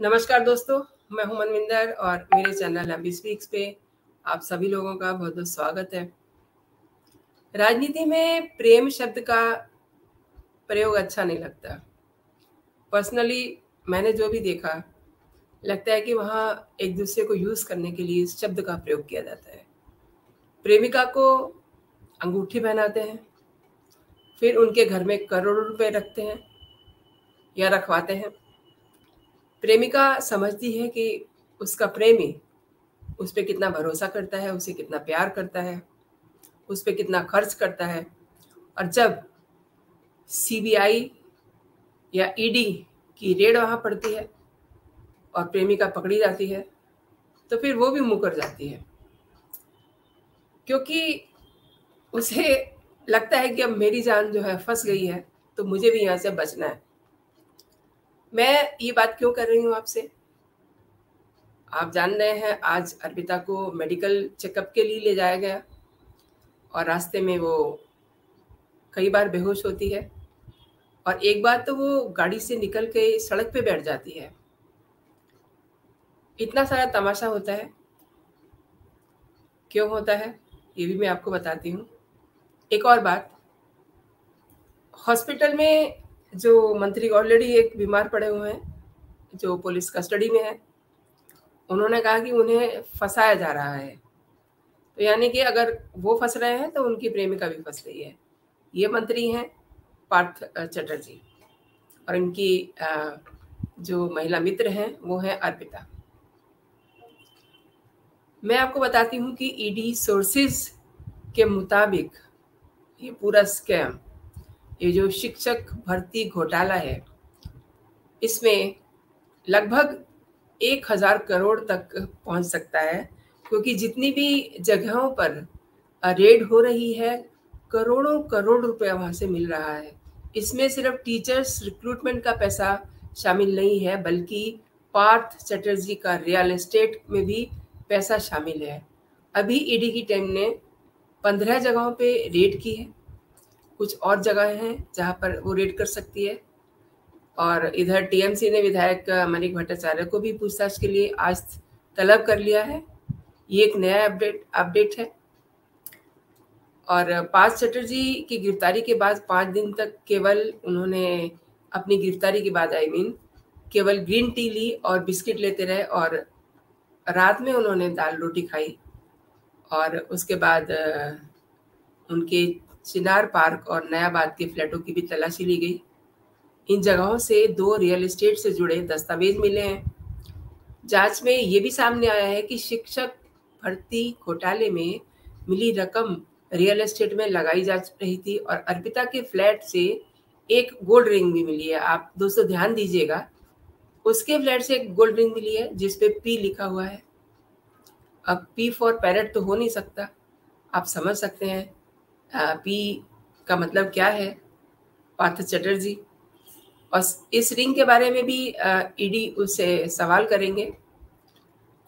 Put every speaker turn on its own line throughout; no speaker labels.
नमस्कार दोस्तों, मैं हूँ मनविंदर और मेरे चैनल एम स्पीक्स पे आप सभी लोगों का बहुत बहुत स्वागत है। राजनीति में प्रेम शब्द का प्रयोग अच्छा नहीं लगता। पर्सनली मैंने जो भी देखा, लगता है कि वहाँ एक दूसरे को यूज़ करने के लिए इस शब्द का प्रयोग किया जाता है। प्रेमिका को अंगूठी पहनाते हैं, फिर उनके घर में करोड़ों रुपए रखते हैं या रखवाते हैं। प्रेमिका समझती है कि उसका प्रेमी उस पर कितना भरोसा करता है, उसे कितना प्यार करता है, उस पर कितना खर्च करता है। और जब सीबीआई या ईडी की रेड वहाँ पड़ती है और प्रेमिका पकड़ी जाती है तो फिर वो भी मुकर जाती है। क्योंकि उसे लगता है कि अब मेरी जान जो है फंस गई है तो मुझे भी यहाँ से बचना है। मैं ये बात क्यों कर रही हूँ आपसे? आप जान रहे हैं, आज अर्पिता को मेडिकल चेकअप के लिए ले जाया गया और रास्ते में वो कई बार बेहोश होती है और एक बार तो वो गाड़ी से निकल के सड़क पे बैठ जाती है। इतना सारा तमाशा होता है। क्यों होता है, ये भी मैं आपको बताती हूँ। एक और बात हॉस्पिटल में जो मंत्री ऑलरेडी एक बीमार पड़े हुए हैं, जो पुलिस कस्टडी में है, उन्होंने कहा कि उन्हें फंसाया जा रहा है। तो यानी कि अगर वो फंस रहे हैं तो उनकी प्रेमिका भी फंस रही है। ये मंत्री हैं पार्थ चटर्जी और इनकी जो महिला मित्र हैं, वो हैं अर्पिता। मैं आपको बताती हूँ कि ईडी सोर्सेज के मुताबिक ये पूरा स्कैम ये जो शिक्षक भर्ती घोटाला है, इसमें लगभग एक हज़ार करोड़ तक पहुँच सकता है, क्योंकि जितनी भी जगहों पर रेड हो रही है, करोड़ों करोड़ रुपया वहाँ से मिल रहा है। इसमें सिर्फ़ टीचर्स रिक्रूटमेंट का पैसा शामिल नहीं है, बल्कि पार्थ चटर्जी का रियल एस्टेट में भी पैसा शामिल है। अभी ईडी की टीम ने पंद्रह जगहों पे रेड की है। कुछ और जगह हैं जहाँ पर वो रेड कर सकती है। और इधर टीएमसी ने विधायक मनिक भट्टाचार्य को भी पूछताछ के लिए आज तलब कर लिया है। ये एक नया अपडेट अपडेट है। और पार्थ चटर्जी की गिरफ्तारी के बाद पाँच दिन तक केवल उन्होंने अपनी गिरफ्तारी के बाद आई मीन केवल ग्रीन टी ली और बिस्किट लेते रहे और रात में उन्होंने दाल रोटी खाई। और उसके बाद उनके चिनार पार्क और नयाबाद के फ्लैटों की भी तलाशी ली गई। इन जगहों से दो रियल एस्टेट से जुड़े दस्तावेज़ मिले हैं। जाँच में ये भी सामने आया है कि शिक्षक भर्ती घोटाले में मिली रकम रियल एस्टेट में लगाई जा रही थी और अर्पिता के फ्लैट से एक गोल्ड रिंग भी मिली है। आप दोस्तों ध्यान दीजिएगा, उसके फ्लैट से एक गोल्ड रिंग मिली है जिसपे पी लिखा हुआ है। अब पी फॉर पैरट तो हो नहीं सकता। आप समझ सकते हैं पी का मतलब क्या है? पार्थ चटर्जी। और इस रिंग के बारे में भी ईडी उससे सवाल करेंगे।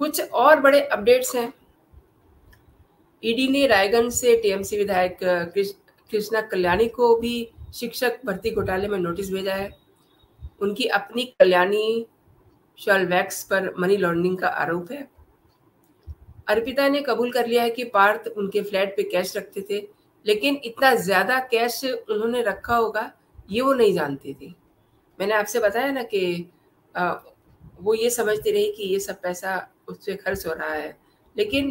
कुछ और बड़े अपडेट्स हैं। ईडी ने रायगंज से टीएमसी विधायक कृष्णा कल्याणी को भी शिक्षक भर्ती घोटाले में नोटिस भेजा है। उनकी अपनी कल्याणी शॉलवैक्स पर मनी लॉन्ड्रिंग का आरोप है। अर्पिता ने कबूल कर लिया है कि पार्थ उनके फ्लैट पे कैश रखते थे। लेकिन इतना ज़्यादा कैश उन्होंने रखा होगा, ये वो नहीं जानती थी। मैंने आपसे बताया ना कि वो ये समझती रही कि ये सब पैसा उससे खर्च हो रहा है। लेकिन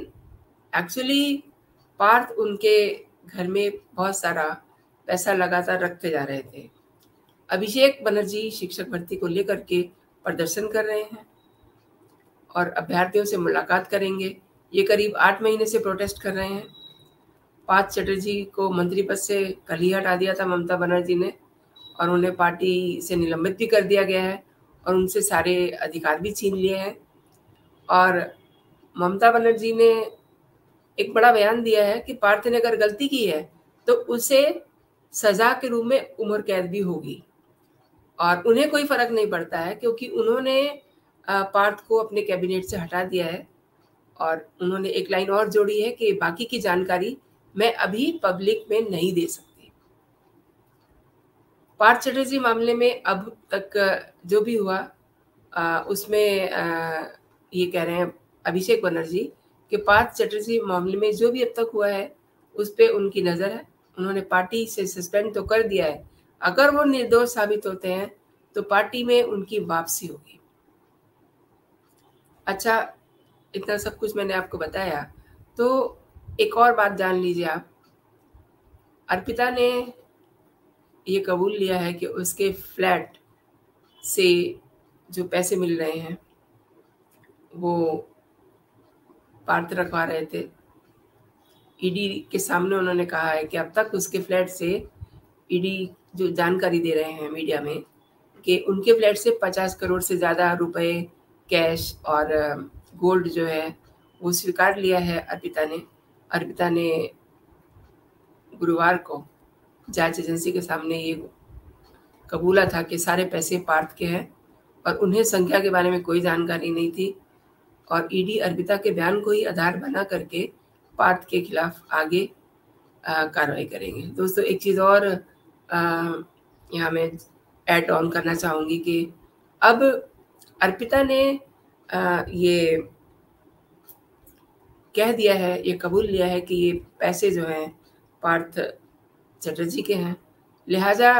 एक्चुअली पार्थ उनके घर में बहुत सारा पैसा लगातार रखते जा रहे थे। अभिषेक बनर्जी शिक्षक भर्ती को लेकर के प्रदर्शन कर रहे हैं और अभ्यर्थियों से मुलाकात करेंगे। ये करीब आठ महीने से प्रोटेस्ट कर रहे हैं। पार्थ चटर्जी को मंत्री पद से कल ही हटा दिया था ममता बनर्जी ने और उन्हें पार्टी से निलंबित भी कर दिया गया है और उनसे सारे अधिकार भी छीन लिए हैं। और ममता बनर्जी ने एक बड़ा बयान दिया है कि पार्थ ने अगर गलती की है तो उसे सजा के रूप में उम्र कैद भी होगी। और उन्हें कोई फ़र्क नहीं पड़ता है क्योंकि उन्होंने पार्थ को अपने कैबिनेट से हटा दिया है और उन्होंने एक लाइन और जोड़ी है कि बाकी की जानकारी मैं अभी पब्लिक में नहीं दे सकती। पार्थ चटर्जी मामले में अब तक जो भी हुआ उसमें ये कह रहे हैं अभिषेक बनर्जी कि पार्थ चटर्जी मामले में जो भी अब तक हुआ है, उस पर उनकी नज़र है। उन्होंने पार्टी से सस्पेंड तो कर दिया है। अगर वो निर्दोष साबित होते हैं तो पार्टी में उनकी वापसी होगी। अच्छा इतना सब कुछ मैंने आपको बताया। तो एक और बात जान लीजिए आप। अर्पिता ने ये कबूल लिया है कि उसके फ्लैट से जो पैसे मिल रहे हैं, वो पार्थ रखवा रहे थे। ईडी के सामने उन्होंने कहा है कि अब तक उसके फ्लैट से ईडी जो जानकारी दे रहे हैं मीडिया में कि उनके फ्लैट से पचास करोड़ से ज़्यादा रुपए कैश और गोल्ड जो है, वो स्वीकार लिया है अर्पिता ने। अर्पिता ने गुरुवार को जाँच एजेंसी के सामने ये कबूला था कि सारे पैसे पार्थ के हैं और उन्हें संख्या के बारे में कोई जानकारी नहीं थी और ईडी अर्पिता के बयान को ही आधार बना करके पार्थ के खिलाफ आगे कार्रवाई करेंगे। दोस्तों एक चीज़ और यहाँ मैं ऐड ऑन करना चाहूँगी कि अब अर्पिता ने आ, ये कह दिया है ये कबूल लिया है कि ये पैसे जो हैं पार्थ चटर्जी के हैं। लिहाजा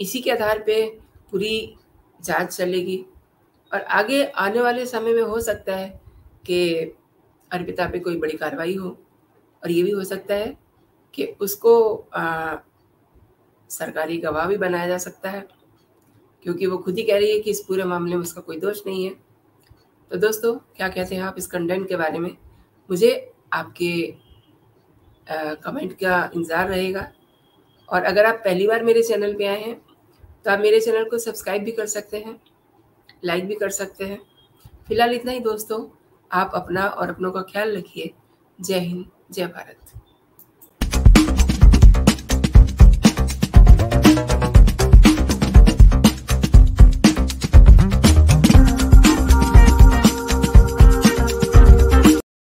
इसी के आधार पे पूरी जाँच चलेगी। और आगे आने वाले समय में हो सकता है कि अर्पिता पे कोई बड़ी कार्रवाई हो। और ये भी हो सकता है कि उसको आ, सरकारी गवाह भी बनाया जा सकता है क्योंकि वो खुद ही कह रही है कि इस पूरे मामले में उसका कोई दोष नहीं है। तो दोस्तों क्या कहते हैं आप इस कंटेंट के बारे में? मुझे आपके कमेंट का इंतज़ार रहेगा। और अगर आप पहली बार मेरे चैनल पे आए हैं तो आप मेरे चैनल को सब्सक्राइब भी कर सकते हैं लाइक भी कर सकते हैं। फ़िलहाल इतना ही दोस्तों, आप अपना और अपनों का ख्याल रखिए। जय हिंद, जय भारत।